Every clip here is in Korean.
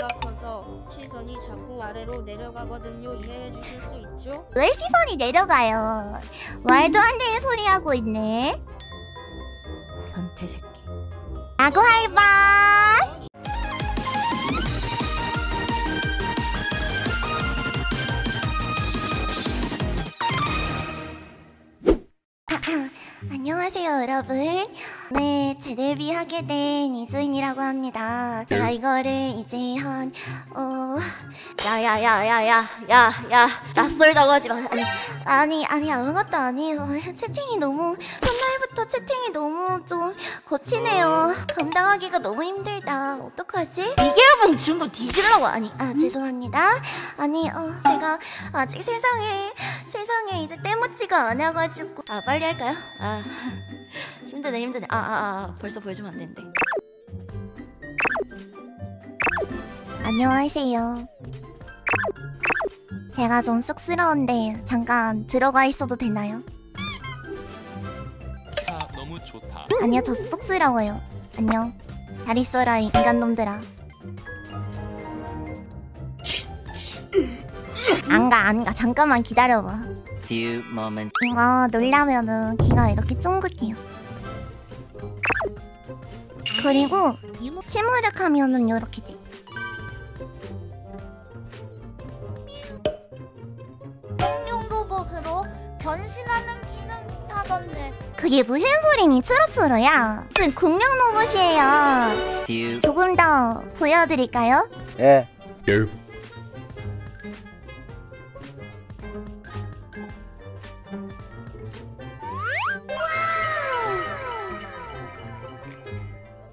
키가 커서 시선이 자꾸 아래로 내려가거든요. 이해해 주실 수 있죠? 왜 시선이 내려가요? 말도 안 되는 소리 하고 있네. 변태 새끼. 라고 할 바. 안녕하세요 여러분. 네 재데뷔 하게 된 이주인이라고 합니다. 제가 이거를 이제 한 어... 야야야야야야야 낯설다고 하지 마. 아니 아니 아니 아무것도 아니에요. 채팅이 너무 첫날부터 채팅이 너무 좀 거치네요. 감당하기가 너무 힘들다. 어떡하지? 이계열봉 중고 뒤질라고 아니? 아 죄송합니다. 아니 어 제가 아직 세상에 세상에 이제 때묻지가 않아가지고. 아 빨리 할까요? 아 힘드네 힘드네. 아 아, 아, 벌써 보여주면 안 되는데. 안녕하세요. 제가 좀 쑥스러운데 잠깐 들어가 있어도 되나요? 아니요 저 쑥스러워요. 안녕. 잘 있어라 이 인간놈들아. 안가 안가. 잠깐만 기다려봐. Few moments. 이거 놀라면은 귀가 이렇게 쫑긋해요. 그리고 침울을 하면은 이렇게 돼. 공룡 로봇으로 변신하는 기능 있다던데 그게 무슨 소리니 추루추루야 무슨 공룡 로봇이에요. 조금 더 보여드릴까요? 예.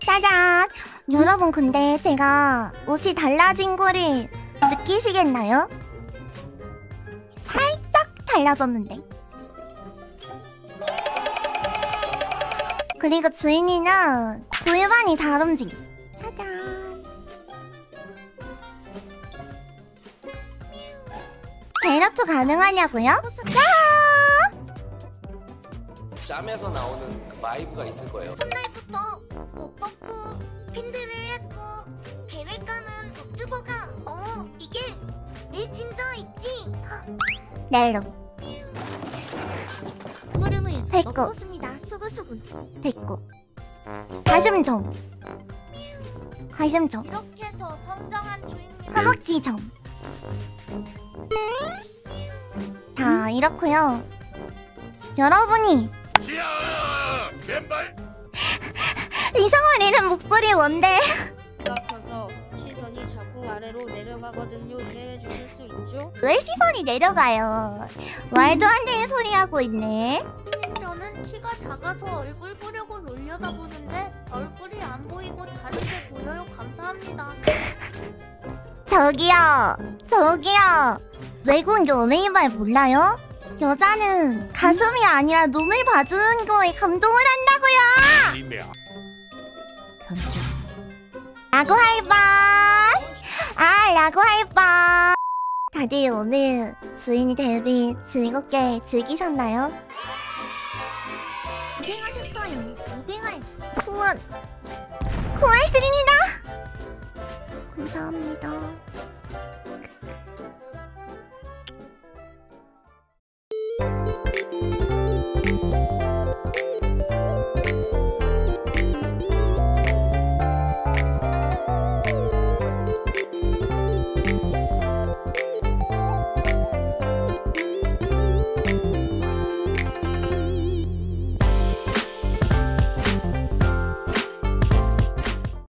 짜잔! 여러분 근데 제가 옷이 달라진 거를 느끼시겠나요? 살짝 달라졌는데 그리고 주인이랑 골반이 다름지 짜잔 제로투 가능하냐고요? 야! 짬에서 나오는 그 바이브가 있을 거예요. 첫날부터 못 벗고 팬들을 했고 배를 까는 유튜버가 어 이게 내 진짜 있지 넬로 물음을 됐고 먹었습니다 수구수구 됐고 가슴 좀 가슴 좀 이렇게 더 성장한 주인님 허벅지 좀 자, 이렇고요 여러분이 이상한 이름 목소리 뭔데? 커서 시선이 자꾸 아래로 내려가거든요. 이해해 주실 수 있죠? 왜 시선이 내려가요? 말도 안 되는 소리 하고 있네. 키가 작아서 얼굴 보려고 놀려다보는데 얼굴이 안 보이고 다른 게 보여요 감사합니다 저기요, 저기요. 외국 연예인 말 몰라요? 여자는 가슴이 아니라 눈을 봐주는 거에 감동을 한다고요. 라고 할 뻔. 아, 라고 할 뻔. 다들 오늘 주인이 데뷔 즐겁게 즐기셨나요? 감사합니다.